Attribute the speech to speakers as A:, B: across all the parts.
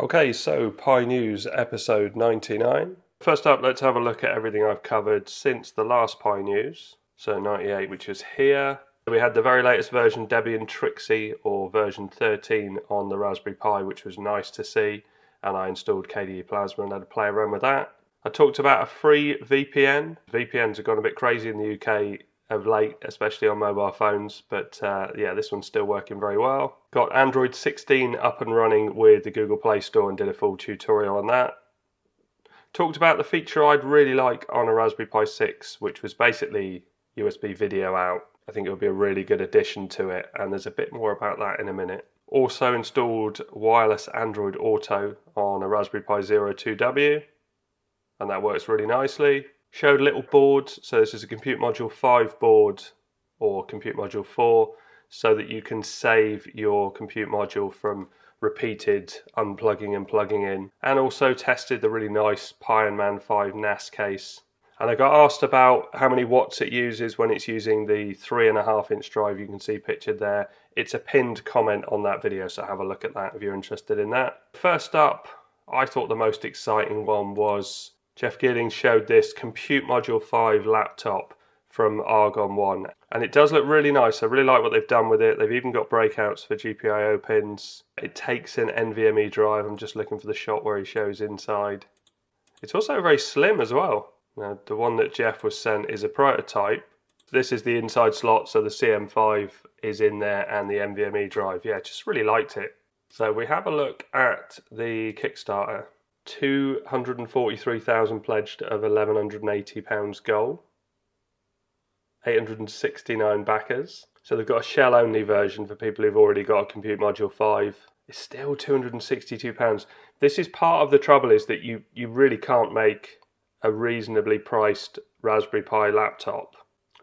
A: Okay, so Pi News episode 99. First up, let's have a look at everything I've covered since the last Pi News. So 98, which is here. We had the very latest version, Debian Trixie, or version 13 on the Raspberry Pi, which was nice to see. And I installed KDE Plasma and had a play around with that. I talked about a free VPN. VPNs have gone a bit crazy in the UK of late, especially on mobile phones. But uh, yeah, this one's still working very well. Got Android 16 up and running with the Google Play Store and did a full tutorial on that. Talked about the feature I'd really like on a Raspberry Pi 6, which was basically USB video out. I think it would be a really good addition to it, and there's a bit more about that in a minute. Also installed wireless Android Auto on a Raspberry Pi Zero 2W and that works really nicely. Showed little boards, so this is a Compute Module 5 board or Compute Module 4, so that you can save your Compute Module from repeated unplugging and plugging in. And also tested the really nice Pironman 5 NAS case. And I got asked about how many watts it uses when it's using the three and a half inch drive you can see pictured there. It's a pinned comment on that video, so have a look at that if you're interested in that. First up, I thought the most exciting one was Jeff Geerling showed this Compute Module 5 laptop from Argon One, and it does look really nice. I really like what they've done with it. They've even got breakouts for GPIO pins. It takes an NVMe drive. I'm just looking for the shot where he shows inside. It's also very slim as well. Now, the one that Jeff was sent is a prototype. This is the inside slot, so the CM5 is in there and the NVMe drive. Yeah, just really liked it. So we have a look at the Kickstarter 243,000 pledged of £1,180 goal. 869 backers. So they've got a shell only version for people who've already got a Compute Module 5. It's still £262. This is part of the trouble is that you, you really can't make a reasonably priced Raspberry Pi laptop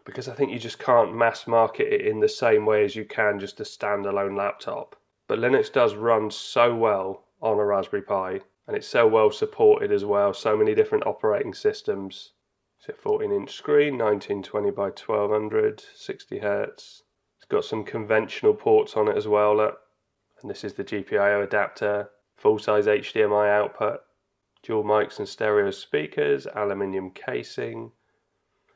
A: because I think you just can't mass market it in the same way as you can just a standalone laptop. But Linux does run so well on a Raspberry Pi and it's so well supported as well. So many different operating systems. It's a 14 inch screen, 1920 by 1200, 60 hertz. It's got some conventional ports on it as well. Look. And this is the GPIO adapter, full size HDMI output, dual mics and stereo speakers, aluminium casing.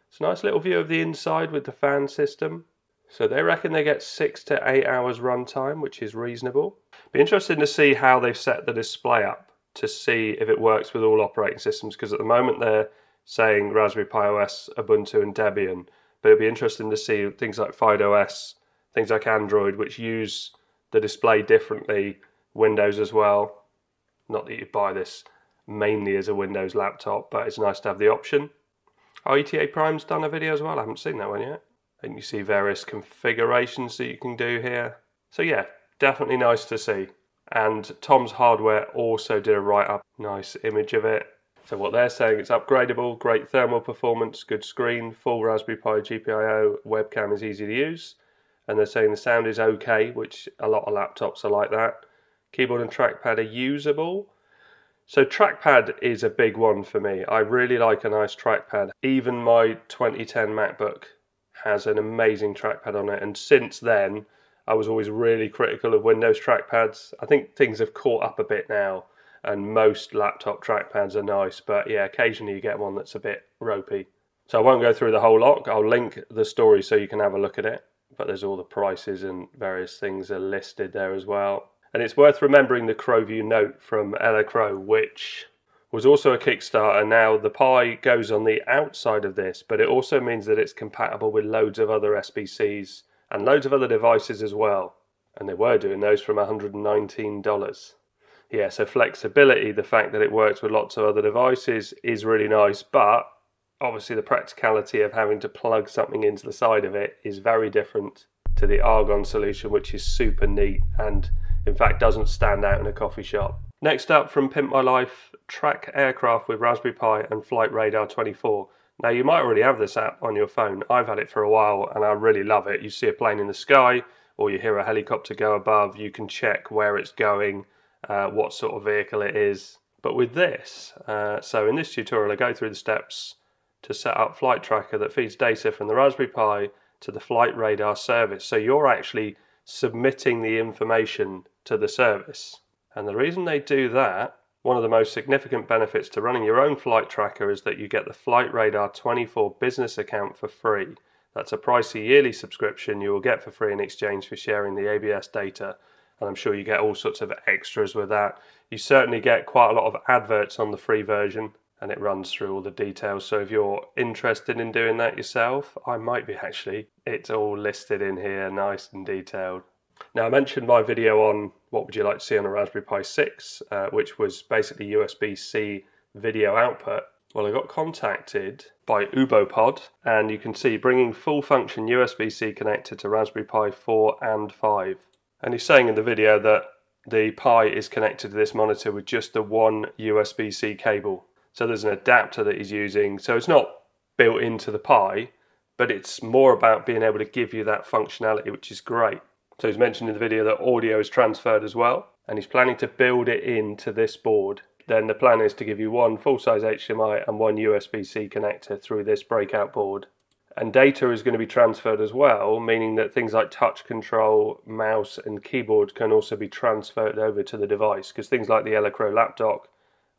A: It's a nice little view of the inside with the fan system. So they reckon they get six to eight hours runtime, which is reasonable. Be interesting to see how they've set the display up to see if it works with all operating systems because at the moment they're saying Raspberry Pi OS, Ubuntu, and Debian. But it'd be interesting to see things like FydeOS, things like Android, which use the display differently, Windows as well. Not that you buy this mainly as a Windows laptop, but it's nice to have the option. Oh, ETA Prime's done a video as well. I haven't seen that one yet. And you see various configurations that you can do here. So yeah, definitely nice to see and Tom's Hardware also did a write up, nice image of it. So what they're saying, it's upgradable, great thermal performance, good screen, full Raspberry Pi GPIO, webcam is easy to use, and they're saying the sound is okay, which a lot of laptops are like that. Keyboard and trackpad are usable. So trackpad is a big one for me. I really like a nice trackpad. Even my 2010 MacBook has an amazing trackpad on it, and since then I was always really critical of Windows trackpads. I think things have caught up a bit now, and most laptop trackpads are nice, but yeah, occasionally you get one that's a bit ropey. So I won't go through the whole lot. I'll link the story so you can have a look at it. But there's all the prices and various things are listed there as well. And it's worth remembering the CrowView note from Elecrow, which was also a Kickstarter. Now, the Pi goes on the outside of this, but it also means that it's compatible with loads of other SBCs and loads of other devices as well. And they were doing those from $119. Yeah, so flexibility, the fact that it works with lots of other devices is really nice, but obviously the practicality of having to plug something into the side of it is very different to the Argon solution, which is super neat and in fact doesn't stand out in a coffee shop. Next up from Pimp My Life, track aircraft with Raspberry Pi and Flight Radar 24. Now, you might already have this app on your phone. I've had it for a while and I really love it. You see a plane in the sky or you hear a helicopter go above, you can check where it's going, uh, what sort of vehicle it is. But with this, uh, so in this tutorial, I go through the steps to set up Flight Tracker that feeds data from the Raspberry Pi to the Flight Radar service. So you're actually submitting the information to the service. And the reason they do that, one of the most significant benefits to running your own flight tracker is that you get the Flight Radar 24 business account for free. That's a pricey yearly subscription you will get for free in exchange for sharing the ABS data. And I'm sure you get all sorts of extras with that. You certainly get quite a lot of adverts on the free version and it runs through all the details. So if you're interested in doing that yourself, I might be actually. It's all listed in here, nice and detailed. Now, I mentioned my video on what would you like to see on a Raspberry Pi 6, uh, which was basically USB C video output. Well, I got contacted by UboPod, and you can see bringing full function USB C connector to Raspberry Pi 4 and 5. And he's saying in the video that the Pi is connected to this monitor with just the one USB C cable. So there's an adapter that he's using. So it's not built into the Pi, but it's more about being able to give you that functionality, which is great. So he's mentioned in the video that audio is transferred as well, and he's planning to build it into this board. Then the plan is to give you one full-size HDMI and one USB-C connector through this breakout board. And data is going to be transferred as well, meaning that things like touch control, mouse and keyboard can also be transferred over to the device because things like the Elecrow laptop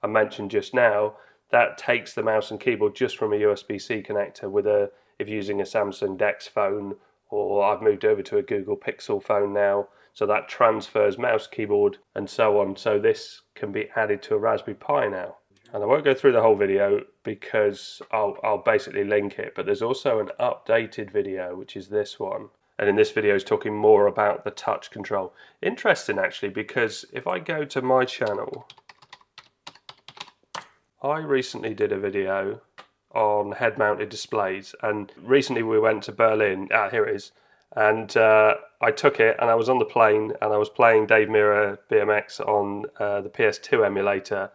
A: I mentioned just now, that takes the mouse and keyboard just from a USB-C connector with a, if using a Samsung DeX phone or I've moved over to a Google Pixel phone now, so that transfers mouse, keyboard and so on. So this can be added to a Raspberry Pi now. And I won't go through the whole video because I'll, I'll basically link it, but there's also an updated video, which is this one. And in this video is talking more about the touch control. Interesting actually, because if I go to my channel I recently did a video on head mounted displays. And recently we went to Berlin, ah here it is, and uh, I took it and I was on the plane and I was playing Dave Mirra BMX on uh, the PS2 emulator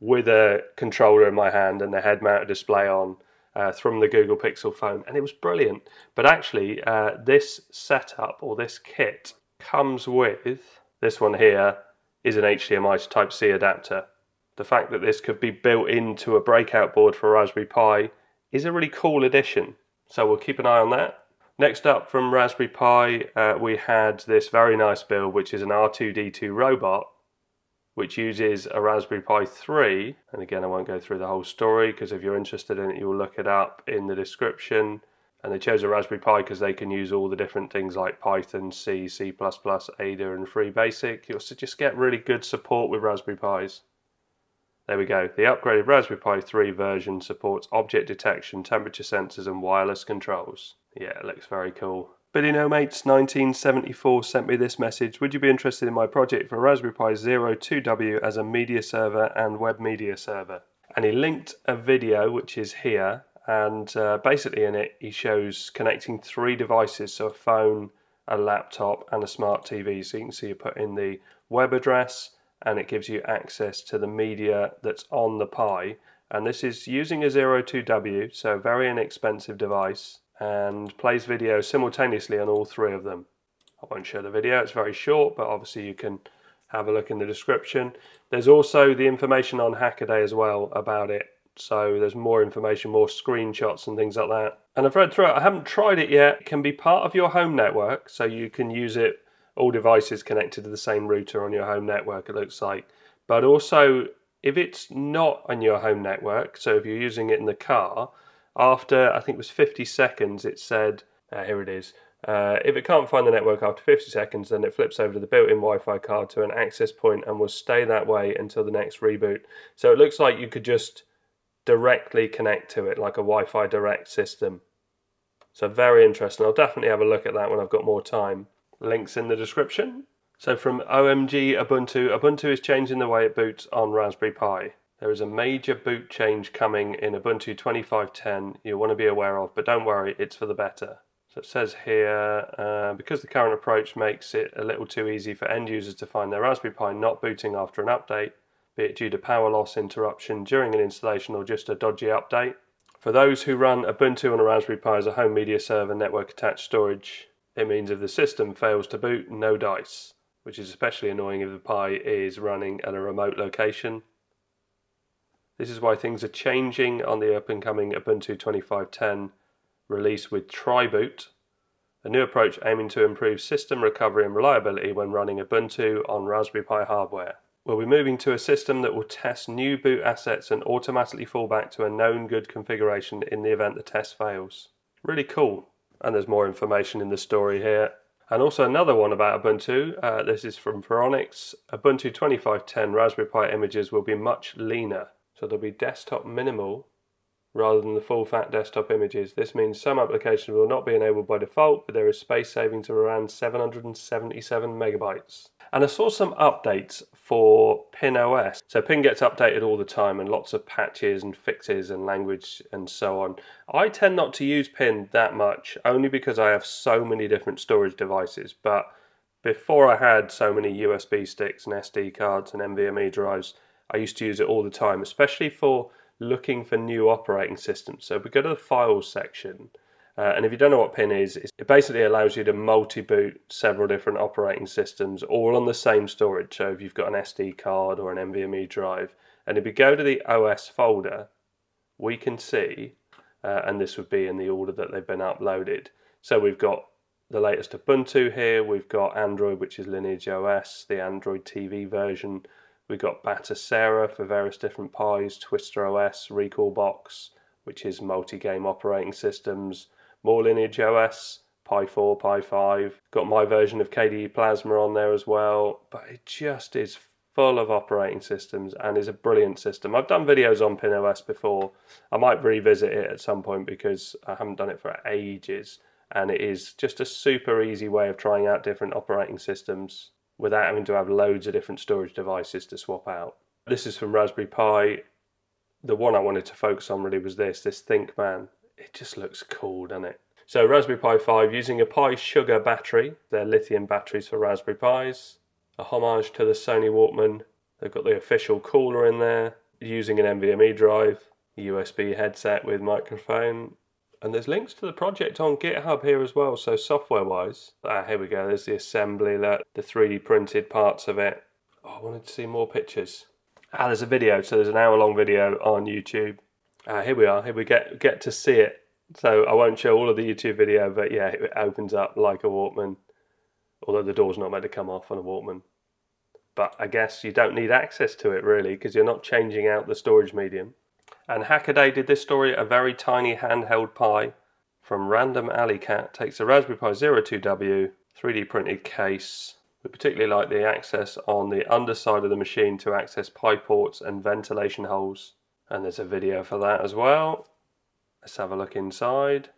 A: with a controller in my hand and the head mounted display on uh, from the Google Pixel phone. And it was brilliant. But actually uh, this setup or this kit comes with, this one here is an HDMI to Type-C adapter the fact that this could be built into a breakout board for Raspberry Pi is a really cool addition. So we'll keep an eye on that. Next up from Raspberry Pi, uh, we had this very nice build, which is an R2D2 robot, which uses a Raspberry Pi 3. And again, I won't go through the whole story because if you're interested in it, you'll look it up in the description. And they chose a Raspberry Pi because they can use all the different things like Python, C, C++, Ada, and Free Basic. You'll just get really good support with Raspberry Pis. There we go. The upgraded Raspberry Pi 3 version supports object detection, temperature sensors and wireless controls. Yeah, it looks very cool. Billy No Mates 1974 sent me this message. Would you be interested in my project for Raspberry Pi 02W as a media server and web media server? And he linked a video which is here and uh, basically in it he shows connecting three devices, so a phone, a laptop and a smart TV. So you can see you put in the web address, and it gives you access to the media that's on the Pi. And this is using a 02W, so very inexpensive device, and plays video simultaneously on all three of them. I won't show the video, it's very short, but obviously you can have a look in the description. There's also the information on Hackaday as well about it. So there's more information, more screenshots and things like that. And I've read through it. I haven't tried it yet. It can be part of your home network, so you can use it all devices connected to the same router on your home network, it looks like. But also, if it's not on your home network, so if you're using it in the car, after I think it was 50 seconds, it said, uh, here it is. Uh, if it can't find the network after 50 seconds, then it flips over to the built-in Wi-Fi card to an access point and will stay that way until the next reboot. So it looks like you could just directly connect to it like a Wi-Fi direct system. So very interesting. I'll definitely have a look at that when I've got more time. Links in the description. So from OMG Ubuntu, Ubuntu is changing the way it boots on Raspberry Pi. There is a major boot change coming in Ubuntu 25.10 you'll want to be aware of, but don't worry, it's for the better. So it says here, uh, because the current approach makes it a little too easy for end users to find their Raspberry Pi not booting after an update, be it due to power loss interruption during an installation or just a dodgy update. For those who run Ubuntu on a Raspberry Pi as a home media server network attached storage, it means if the system fails to boot, no dice, which is especially annoying if the Pi is running at a remote location. This is why things are changing on the up and coming Ubuntu 25.10 release with TryBoot, a new approach aiming to improve system recovery and reliability when running Ubuntu on Raspberry Pi hardware. We'll be moving to a system that will test new boot assets and automatically fall back to a known good configuration in the event the test fails. Really cool. And there's more information in the story here. And also another one about Ubuntu. Uh, this is from Phoronix. Ubuntu 2510 Raspberry Pi images will be much leaner. So they'll be desktop minimal rather than the full fat desktop images. This means some applications will not be enabled by default, but there is space savings of around 777 megabytes. And I saw some updates for PINN OS. So PINN gets updated all the time and lots of patches and fixes and language and so on. I tend not to use PINN that much, only because I have so many different storage devices. But before I had so many USB sticks and SD cards and NVMe drives, I used to use it all the time, especially for looking for new operating systems. So if we go to the files section, uh, and if you don't know what PINN is, it basically allows you to multi-boot several different operating systems all on the same storage. So if you've got an SD card or an NVMe drive, and if we go to the OS folder, we can see, uh, and this would be in the order that they've been uploaded. So we've got the latest Ubuntu here, we've got Android, which is Lineage OS, the Android TV version, We've got Batocera for various different Pis, Twister OS, Recalbox, which is multi-game operating systems, more Lineage OS, Pi 4, Pi 5. Got my version of KDE Plasma on there as well, but it just is full of operating systems and is a brilliant system. I've done videos on PinOS before. I might revisit it at some point because I haven't done it for ages and it is just a super easy way of trying out different operating systems without having to have loads of different storage devices to swap out. This is from Raspberry Pi. The one I wanted to focus on really was this, this ThinkMan. It just looks cool, doesn't it? So Raspberry Pi 5 using a Pi Sugar battery. They're lithium batteries for Raspberry Pis. A homage to the Sony Walkman. They've got the official cooler in there. Using an NVMe drive. USB headset with microphone. And there's links to the project on GitHub here as well, so software wise. Ah, here we go, there's the assembly, the 3D printed parts of it. Oh, I wanted to see more pictures. Ah, there's a video, so there's an hour long video on YouTube. Ah, here we are, here we get, get to see it. So I won't show all of the YouTube video, but yeah, it opens up like a Walkman. Although the door's not meant to come off on a Walkman. But I guess you don't need access to it really, because you're not changing out the storage medium. And Hackaday did this story, a very tiny handheld Pi from Random Alley Cat takes a Raspberry Pi 02W 3D printed case. We particularly like the access on the underside of the machine to access Pi ports and ventilation holes. And there's a video for that as well. Let's have a look inside.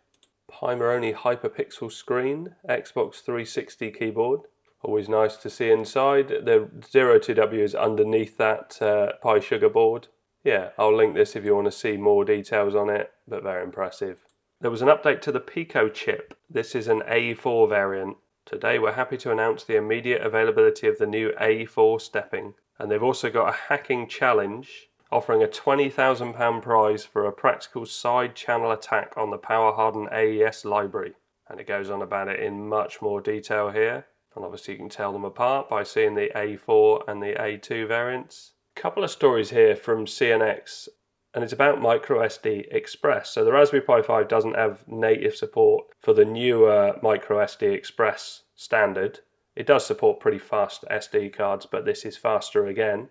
A: Pimoroni Hyperpixel screen, Xbox 360 keyboard. Always nice to see inside. The 02W is underneath that uh, Pi Sugar board yeah, I'll link this if you want to see more details on it, but very impressive. There was an update to the Pico chip. This is an A4 variant. Today we're happy to announce the immediate availability of the new A4 stepping. And they've also got a hacking challenge offering a £20,000 prize for a practical side channel attack on the power hardened AES library. And it goes on about it in much more detail here. And obviously you can tell them apart by seeing the A4 and the A2 variants A couple of stories here from CNX, and it's about microSD Express. So the Raspberry Pi 5 doesn't have native support for the newer microSD Express standard. It does support pretty fast SD cards, but this is faster again.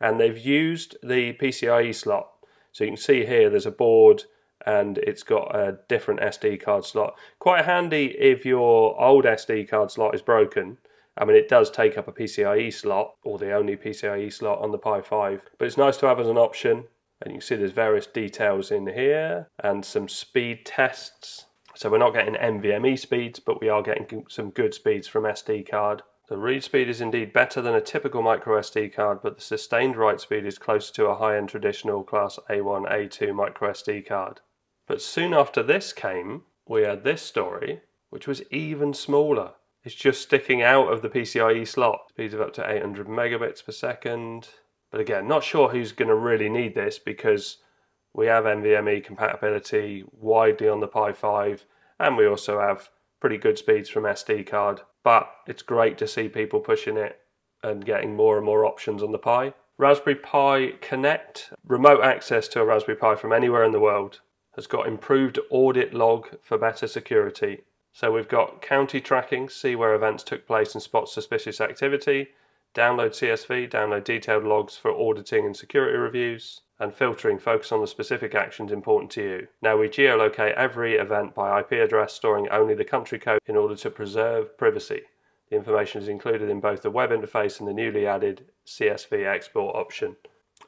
A: And they've used the PCIe slot. So you can see here there's a board and it's got a different SD card slot. Quite handy if your old SD card slot is broken I mean, it does take up a PCIe slot, or the only PCIe slot on the Pi 5, but it's nice to have as an option. And you can see there's various details in here and some speed tests. So we're not getting NVMe speeds, but we are getting some good speeds from SD card. The read speed is indeed better than a typical micro SD card, but the sustained write speed is closer to a high-end traditional class A1, A2 micro SD card. But soon after this came, we had this story, which was even smaller. It's just sticking out of the PCIe slot. Speeds of up to 800 megabits per second. But again, not sure who's going to really need this because we have NVMe compatibility widely on the Pi 5 and we also have pretty good speeds from SD card. But it's great to see people pushing it and getting more and more options on the Pi. Raspberry Pi Connect, remote access to a Raspberry Pi from anywhere in the world, has got improved audit log for better security. So we've got county tracking, see where events took place and spot suspicious activity, download CSV, download detailed logs for auditing and security reviews, and filtering focus on the specific actions important to you. Now we geolocate every event by IP address, storing only the country code in order to preserve privacy. The information is included in both the web interface and the newly added CSV export option.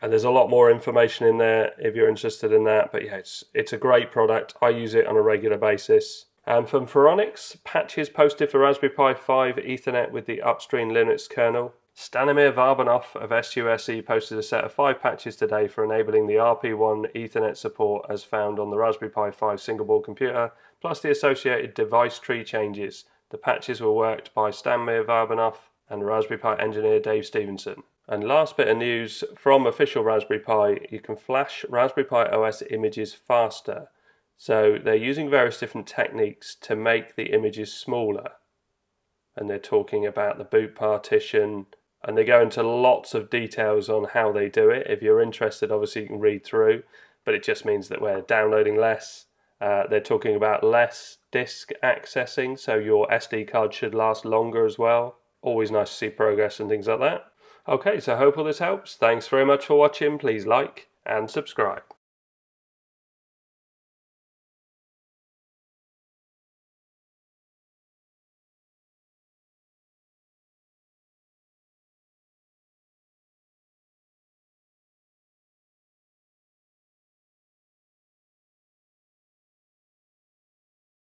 A: And there's a lot more information in there if you're interested in that. But yeah, it's, it's a great product. I use it on a regular basis. And from Phoronix, patches posted for Raspberry Pi 5 Ethernet with the upstream Linux kernel. Stanimir Varbanov of SUSE posted a set of five patches today for enabling the RP1 Ethernet support as found on the Raspberry Pi 5 single board computer, plus the associated device tree changes. The patches were worked by Stanimir Varbanov and Raspberry Pi engineer Dave Stevenson. And last bit of news from official Raspberry Pi, you can flash Raspberry Pi OS images faster so they're using various different techniques to make the images smaller. And they're talking about the boot partition, and they go into lots of details on how they do it. If you're interested, obviously you can read through, but it just means that we're downloading less. Uh, they're talking about less disk accessing, so your SD card should last longer as well. Always nice to see progress and things like that. Okay, so hope all this helps. Thanks very much for watching. Please like and subscribe.